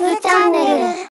イブチャンネル。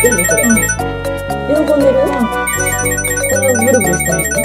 ってんのこれ、うん、喜んでる、うん、このブルブルした